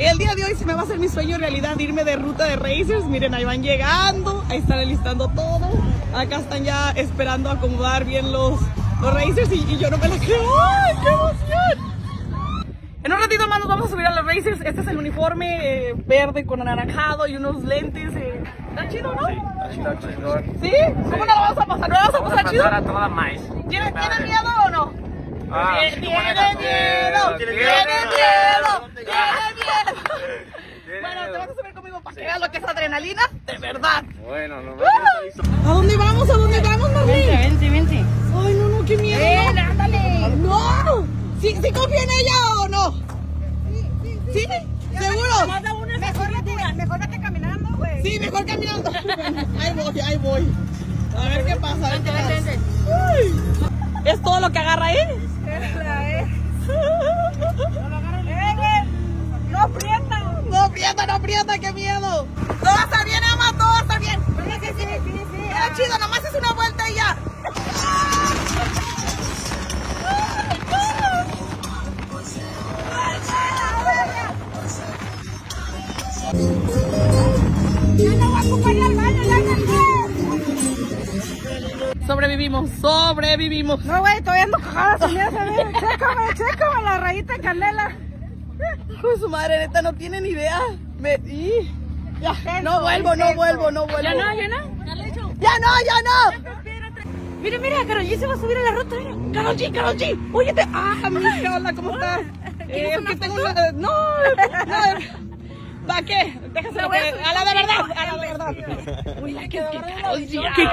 El día de hoy se me va a hacer mi sueño realidad irme de ruta de racers. Miren, ahí van llegando, ahí están enlistando todo. Acá están ya esperando acomodar bien los, los racers y, y yo no me la creo. ¡Ay, qué emoción! En un ratito más nos vamos a subir a los racers. Este es el uniforme eh, verde con anaranjado y unos lentes. Eh. ¿Está chido, no? ¿Sí? ¿Cómo no lo vamos a pasar? ¿No lo vamos a pasar chido? a toda más. ¿Tienen, ¿tienen miedo o no? Ah, Tiene sí, miedo, bueno, miedo, tiene tiene miedo. miedo, tiene miedo. Bueno, te vas a subir conmigo para que veas lo que es adrenalina de verdad. Bueno, no ¿A dónde vamos? ¿A dónde vamos, Marlene? Vente, vente. Ay, no, no, qué miedo. Ven, no. ándale. No. ¿Sí, ¿Sí confía en ella o no? ¿Sí? ¿Seguro? Mejor vete, mejor vete caminando, güey. Sí, mejor caminando. Ahí voy, ahí voy. A ver qué pasa. a ver qué Vente, vente, Ay. ¿Es todo lo que agarra ahí? Esa es. ¡Eh, güey! ¡No aprieta! No aprieta, no aprieta, qué miedo. Todo está bien, ama, todo está bien. Sí, sí, sí, sí, sí. Está chido, nomás es una vuelta y ya. ¡Ya no va a ocupar al baño, ya no Sobrevivimos, sobrevivimos. No, güey, todavía ando sin eso, ¿eh? Chécame, chécame la rayita de canela. Hijo de su madre, neta, no tienen idea. Me, y- ya, no vuelvo, no vuelvo, no vuelvo. ¿Ya no, ya no? Ya no, ya no. Mira, mira, Karol G se va a subir a la ruta, mira. Karol G, Karol G, óyete. Ah, mija, hola, ¿cómo estás? Eh, es que tengo una... No, no. ¿Para qué? Déjaselo a que... A la de verdad, a la de verdad. Uy, que es que Karol G... ¿Qué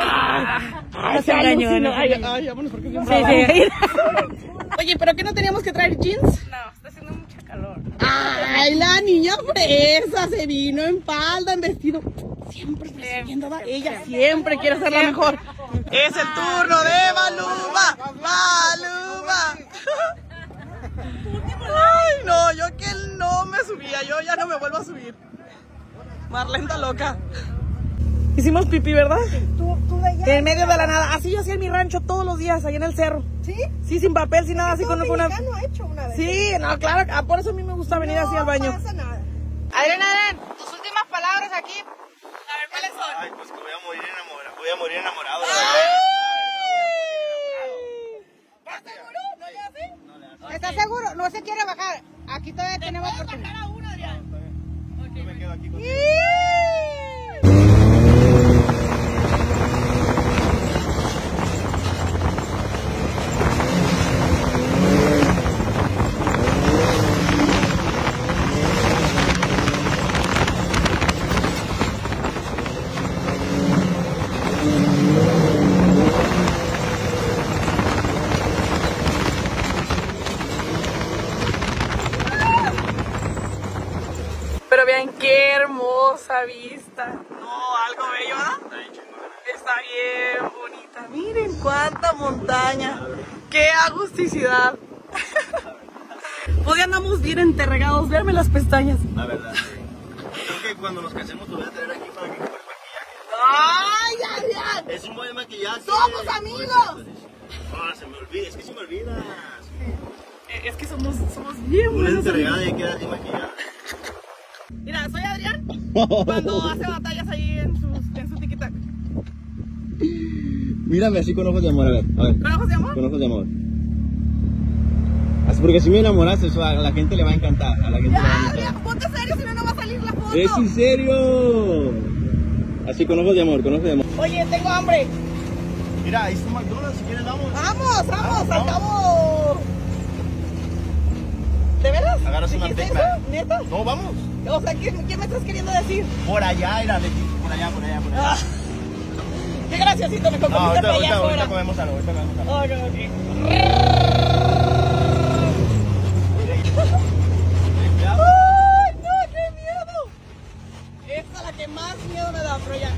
Ay, se engañó, alucina. no se Ay, engañó. ay, vámonos porque... Sí, sí. Oye, ¿pero qué no teníamos que traer jeans? No, Ay, la niña fresa se vino en falda, en vestido. Siempre presumiendo, ¿va? Ella siempre quiere ser la mejor. Es el turno de Maluma. Maluma. Ay, no, yo que no me subía, yo ya no me vuelvo a subir. Marlene está loca. Hicimos pipí, ¿verdad? ¿Tú, tú de allá? En medio de la nada. Así yo hacía en mi rancho todos los días, allá en el cerro. ¿Sí? Sí, sin papel, sin nada, así con una... ha hecho una vez. Sí, no, claro, ah, por eso a mí me gusta venir así al baño. No pasa nada. Adrián, Adrián, tus últimas palabras aquí. A ver, ¿cuáles son? Ay, pues que voy a morir enamorado. Voy a morir enamorado. ¿Estás seguro? ¿No le hace? ¿Estás seguro? No se quiere bajar. Aquí todavía tenemos ¿Puedes oportunidad. bajar a uno, Adrián? Yo me quedo aquí con Vean qué hermosa vista. No, algo bello, ¿verdad? Está bien bonita. Miren cuánta montaña. Qué agusticidad. Ya andamos bien enterregados. Verme las pestañas. La verdad. Creo que cuando nos casemos te voy a traer aquí para que compres maquillaje. ¡Ay, Adrián! Es un buen maquillaje. ¡Somos amigos! Ah, se me olvida, es que se me olvida. Eh, Es que somos, somos bien Una buenos. entregada y queda sin maquillaje. Mira, soy Adrián. Cuando hace batallas ahí en, sus, en su tiquitac. Mírame así con ojos de amor, a ver. A ver. ¿Con ojos de amor? Con ojos de amor. Así porque si me enamoraste, eso a la gente le va a encantar. A la gente le va a encantar. Adrián, ponte serio, si no, no va a salir la foto. ¿Es en serio? Así con ojos de amor, con ojos de amor. Oye, tengo hambre. Mira, ahí está McDonald's, si quieres vamos. Vamos, vamos, Vamos, al cabo. ¿De veras? Agarras una ¿Dijiste Big Mac. eso? ¿Neta? No, vamos. O sea, ¿qué, ¿qué, me estás queriendo decir? Por allá era Leti, por allá, por allá, por allá. Ah. Qué graciosito, me comiste no, para allá comemos algo, no! Esta es la que más miedo me da, pero ya.